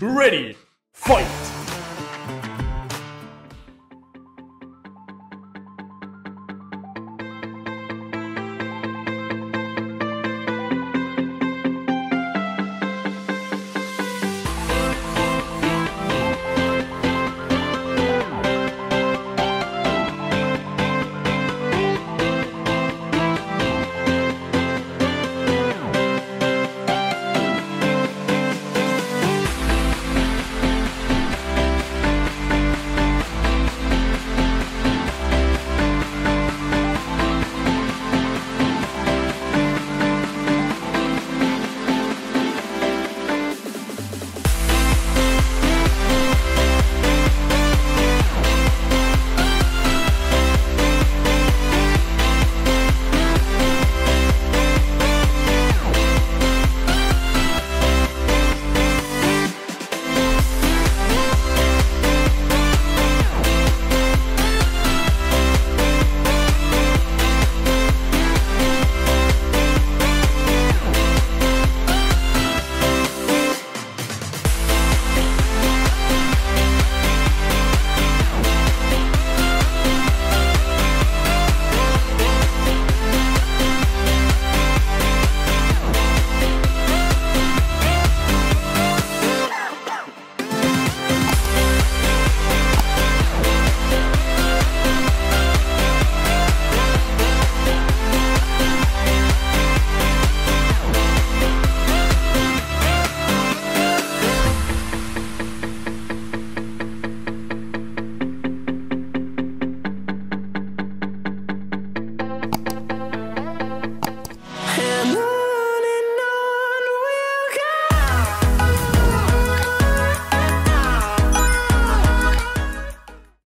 ready, fight!